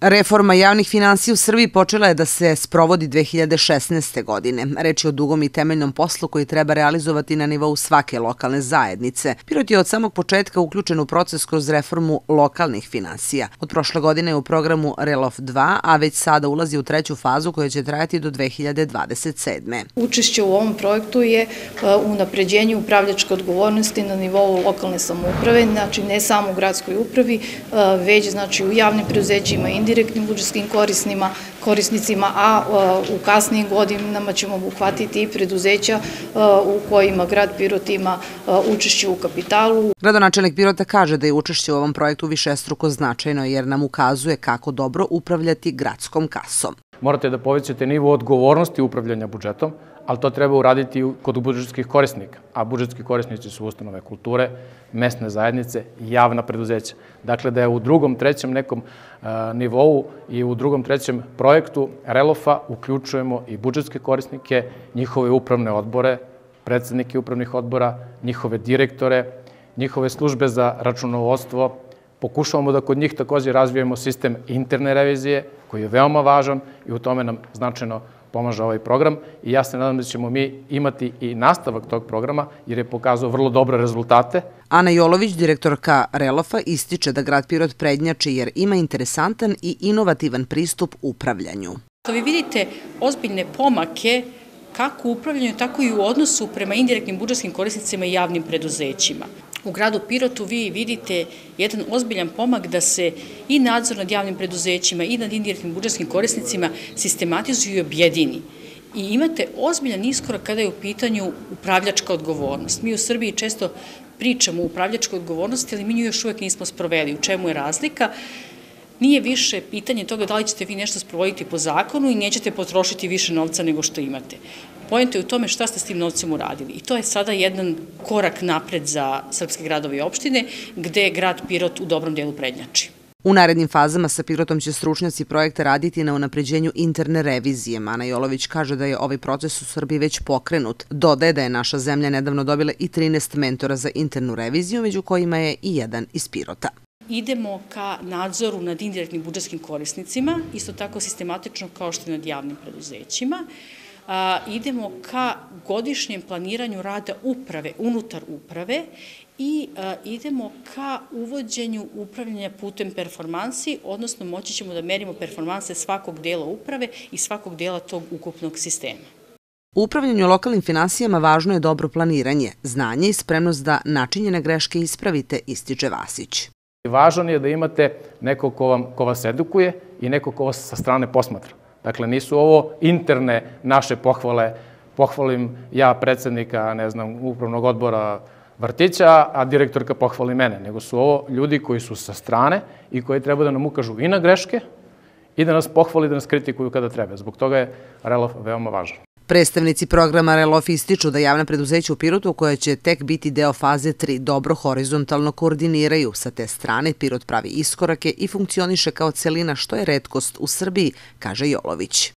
Reforma javnih finansija u Srbiji počela je da se sprovodi 2016. godine. Reč je o dugom i temeljnom poslu koji treba realizovati na nivou svake lokalne zajednice. Pirot je od samog početka uključen u proces kroz reformu lokalnih finansija. Od prošle godine je u programu RELOF 2, a već sada ulazi u treću fazu koja će trajati do 2027. Učešće u ovom projektu je uh, u napređenju upravljačke odgovornosti na nivou lokalne samouprave, znači ne samo u gradskoj upravi, uh, već znači u javnim preduzećima i indirektnim budžetskim korisnima, korisnicima, a u kasnijim godinama ćemo obuhvatiti i preduzeća u kojima grad Pirot ima učešće u kapitalu. Gradonačelnik Pirota kaže da je učešće u ovom projektu višestruko značajno jer nam ukazuje kako dobro upravljati gradskom kasom. Morate da povećate nivo odgovornosti upravljanja budžetom, ali to treba uraditi kod budžetskih korisnika, a budžetski korisnici su ustanove kulture, mesne zajednice i javna preduzeća. Dakle, da je u drugom, trećem nekom nivou i u drugom, trećem projektu Relofa uključujemo i budžetske korisnike, njihove upravne odbore, predsednike upravnih odbora, njihove direktore, njihove službe za računovodstvo, Pokušavamo da kod njih takođe razvijemo sistem interne revizije, koji je veoma važan i u tome nam značajno pomaže ovaj program i ja se nadam da ćemo mi imati i nastavak tog programa jer je pokazao vrlo dobre rezultate. Ana Jolović, direktorka Relofa, ističe da grad Pirot prednjači jer ima interesantan i inovativan pristup upravljanju. Vi vidite ozbiljne pomake kako u upravljanju, tako i u odnosu prema indirektnim budžetskim korisnicima i javnim preduzećima. U gradu Pirotu vi vidite jedan ozbiljan pomak da se i nadzor nad javnim preduzećima i nad indirektnim budžetskim korisnicima sistematizuju i objedini. I imate ozbiljan iskorak kada je u pitanju upravljačka odgovornost. Mi u Srbiji često pričamo o upravljačkoj odgovornosti, ali mi nju još uvek nismo sproveli. U čemu je razlika? Nije više pitanje toga da li ćete vi nešto sprovoditi po zakonu i nećete potrošiti više novca nego što imate. Pojento je u tome šta ste s tim novcem uradili. I to je sada jedan korak napred za srpske gradove i opštine, gde grad Pirot u dobrom delu prednjači. U narednim fazama sa Pirotom će stručnjaci projekta raditi na unapređenju interne revizije. Mana Jolović kaže da je ovaj proces u Srbiji već pokrenut. Dodaje da je naša zemlja nedavno dobila i 13 mentora za internu reviziju, među kojima je i jedan iz Pirota idemo ka nadzoru nad indirektnim budžetskim korisnicima, isto tako sistematično kao što je nad javnim preduzećima. idemo ka godišnjem planiranju rada uprave, unutar uprave i idemo ka uvođenju upravljanja putem performansi, odnosno moći ćemo da merimo performanse svakog dela uprave i svakog dela tog ukupnog sistema. U upravljanju lokalnim finansijama važno je dobro planiranje, znanje i spremnost da načinjene greške ispravite, ističe Vasić. Važan je da imate neko ko, vam, ko vas edukuje i neko ko vas sa strane posmatra. Dakle, nisu ovo interne naše pohvale, pohvalim ja predsednika, ne znam, upravnog odbora vrtića, a direktorka pohvali mene, nego su ovo ljudi koji su sa strane i koji treba da nam ukažu i na greške i da nas pohvali, da nas kritikuju kada treba. Zbog toga je RELOF veoma važan. Predstavnici programa RELOF ističu da javna preduzeća u Pirotu, koja će tek biti deo faze 3, dobro horizontalno koordiniraju. Sa te strane Pirot pravi iskorake i funkcioniše kao celina što je redkost u Srbiji, kaže Jolović.